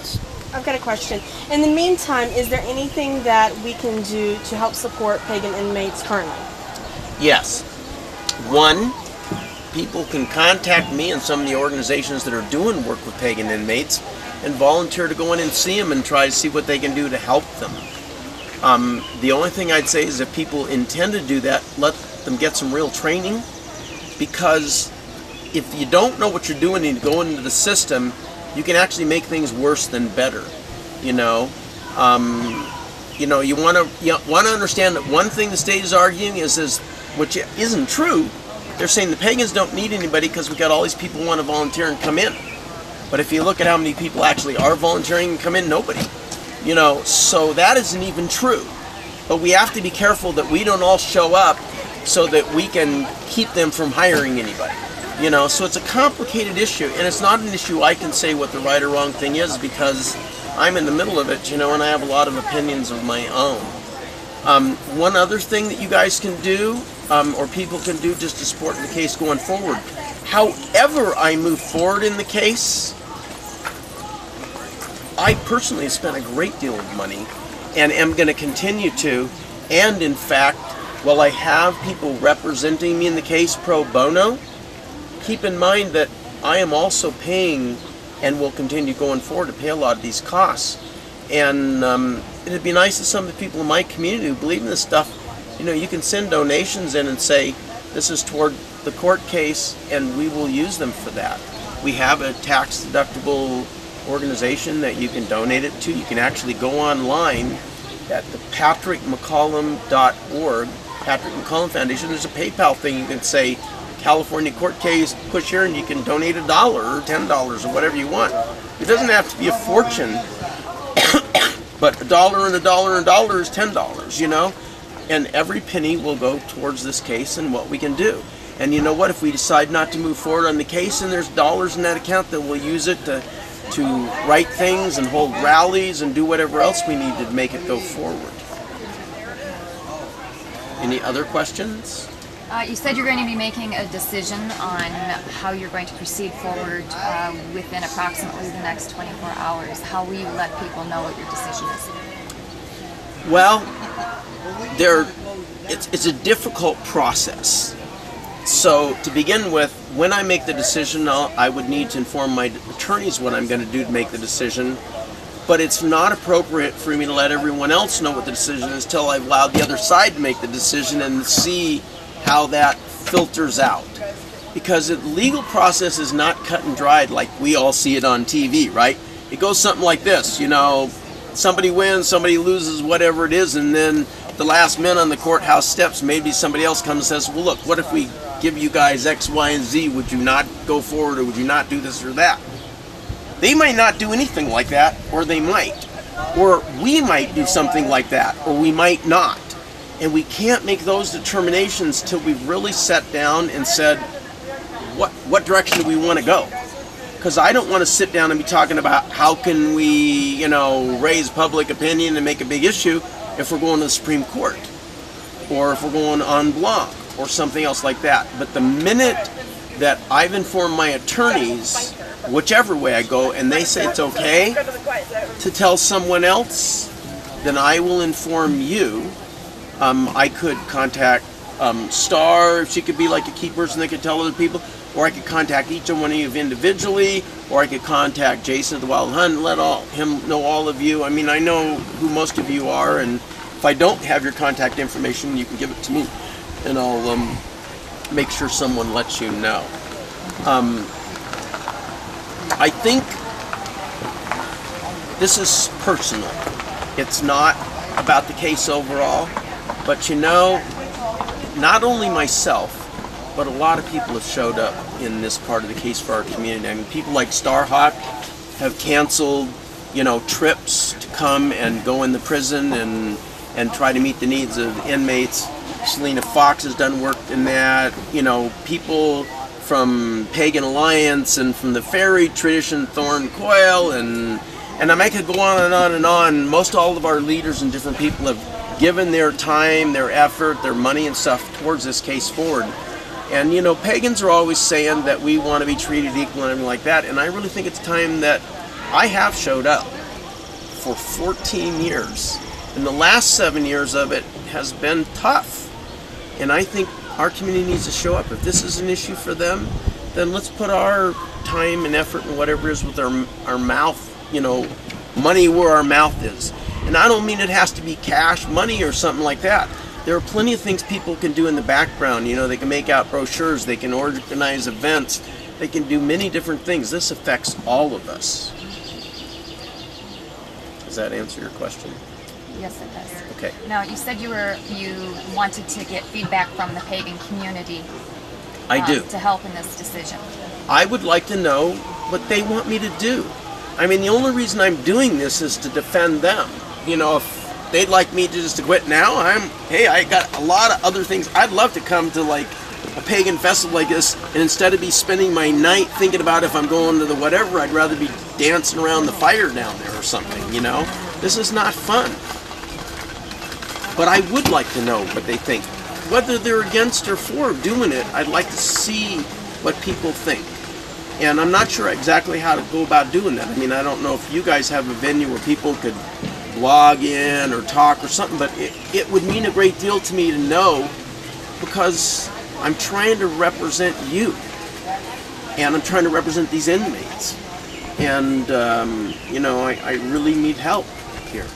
Yes. I've got a question. In the meantime, is there anything that we can do to help support pagan inmates currently? Yes. One, people can contact me and some of the organizations that are doing work with pagan inmates and volunteer to go in and see them and try to see what they can do to help them. Um, the only thing I'd say is if people intend to do that, let them get some real training because if you don't know what you're doing and you go into the system, you can actually make things worse than better. You know, um, you know, you want to you want to understand that one thing the state is arguing is is which isn't true. They're saying the pagans don't need anybody because we got all these people want to volunteer and come in. But if you look at how many people actually are volunteering and come in, nobody. You know, so that isn't even true. But we have to be careful that we don't all show up so that we can keep them from hiring anybody. You know, so it's a complicated issue, and it's not an issue I can say what the right or wrong thing is because I'm in the middle of it, you know, and I have a lot of opinions of my own. Um, one other thing that you guys can do, um, or people can do just to support the case going forward, however I move forward in the case, I personally spent a great deal of money and am going to continue to. And in fact, while I have people representing me in the case pro bono, keep in mind that I am also paying and will continue going forward to pay a lot of these costs. And um, it'd be nice if some of the people in my community who believe in this stuff, you know, you can send donations in and say, this is toward the court case, and we will use them for that. We have a tax deductible organization that you can donate it to. You can actually go online at the patrickmccollum.org, Patrick McCollum Foundation. There's a PayPal thing you can say, California court case, push here and you can donate a dollar or ten dollars or whatever you want. It doesn't have to be a fortune, but a dollar and a dollar and a dollar is ten dollars, you know? And every penny will go towards this case and what we can do. And you know what? If we decide not to move forward on the case and there's dollars in that account, then we'll use it to to write things and hold rallies and do whatever else we need to make it go forward. Any other questions? Uh, you said you're going to be making a decision on how you're going to proceed forward uh, within approximately the next 24 hours. How will you let people know what your decision is? Well, there, it's, it's a difficult process. So to begin with, when I make the decision, I'll, I would need to inform my attorneys what I'm going to do to make the decision. But it's not appropriate for me to let everyone else know what the decision is until I've allowed the other side to make the decision and see how that filters out. Because the legal process is not cut and dried like we all see it on TV, right? It goes something like this, you know, somebody wins, somebody loses, whatever it is, and then the last minute on the courthouse steps, maybe somebody else comes and says, well, look, what if we give you guys X, Y, and Z? Would you not go forward or would you not do this or that? They might not do anything like that, or they might. Or we might do something like that, or we might not. And we can't make those determinations till we've really sat down and said, what, what direction do we want to go? Because I don't want to sit down and be talking about how can we, you know, raise public opinion and make a big issue if we're going to the Supreme Court or if we're going en banc or something else like that. But the minute that I've informed my attorneys, whichever way I go, and they say it's okay to tell someone else, then I will inform you. Um, I could contact um, Star, if she could be like a key person that could tell other people, or I could contact each one of you individually, or I could contact Jason at the Wild Hunt and let all him know all of you. I mean, I know who most of you are, and if I don't have your contact information, you can give it to me, and I'll um, make sure someone lets you know. Um, I think this is personal. It's not about the case overall, but you know, not only myself, but a lot of people have showed up in this part of the case for our community. I mean, people like Starhawk have canceled, you know, trips to come and go in the prison and and try to meet the needs of inmates. Selena Fox has done work in that. You know, people from Pagan Alliance and from the Feri tradition, Thorn Coyle, and and I could go on and on and on. Most all of our leaders and different people have given their time, their effort, their money and stuff towards this case forward. And you know, pagans are always saying that we want to be treated equal and everything like that. And I really think it's time that I have showed up for 14 years, and the last seven years of it has been tough. And I think our community needs to show up. If this is an issue for them, then let's put our time and effort and whatever it is with our our mouth, you know, money where our mouth is. And I don't mean it has to be cash, money, or something like that. There are plenty of things people can do in the background. You know, they can make out brochures, they can organize events, they can do many different things. This affects all of us. Does that answer your question? Yes, it does. Okay. Now, you said you were you wanted to get feedback from the pagan community I um, do. to help in this decision. I would like to know what they want me to do. I mean, the only reason I'm doing this is to defend them. You know, if they'd like me to just to quit now, I'm hey, I got a lot of other things. I'd love to come to like a pagan festival like this, and instead of be spending my night thinking about if I'm going to the whatever, I'd rather be dancing around the fire down there or something. You know, this is not fun. But I would like to know what they think. Whether they're against or for doing it, I'd like to see what people think. And I'm not sure exactly how to go about doing that. I mean, I don't know if you guys have a venue where people could blog in or talk or something, but it, it would mean a great deal to me to know because I'm trying to represent you. And I'm trying to represent these inmates. And, um, you know, I, I really need help here.